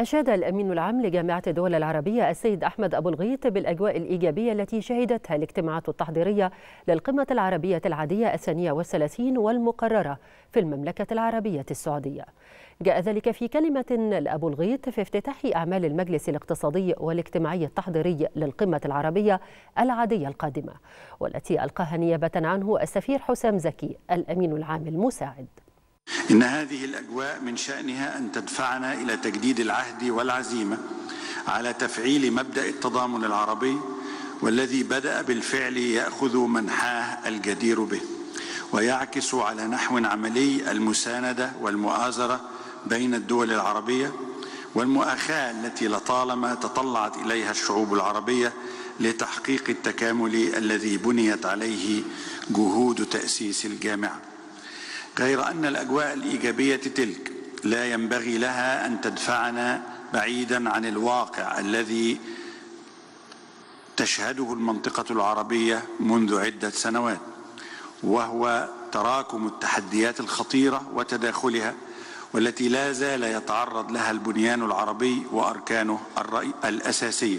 أشاد الأمين العام لجامعة الدول العربية السيد أحمد أبو الغيط بالأجواء الإيجابية التي شهدتها الاجتماعات التحضيرية للقمة العربية العادية الثانية والثلاثين والمقررة في المملكة العربية السعودية. جاء ذلك في كلمة لأبو الغيط في افتتاح أعمال المجلس الاقتصادي والاجتماعي التحضيري للقمة العربية العادية القادمة والتي ألقاها نيابة عنه السفير حسام زكي الأمين العام المساعد. إن هذه الأجواء من شأنها أن تدفعنا إلى تجديد العهد والعزيمة على تفعيل مبدأ التضامن العربي والذي بدأ بالفعل يأخذ منحاه الجدير به ويعكس على نحو عملي المساندة والمؤازرة بين الدول العربية والمؤاخاة التي لطالما تطلعت إليها الشعوب العربية لتحقيق التكامل الذي بنيت عليه جهود تأسيس الجامعة. غير أن الأجواء الإيجابية تلك لا ينبغي لها أن تدفعنا بعيدا عن الواقع الذي تشهده المنطقة العربية منذ عدة سنوات وهو تراكم التحديات الخطيرة وتداخلها والتي لا زال يتعرض لها البنيان العربي وأركانه الأساسية.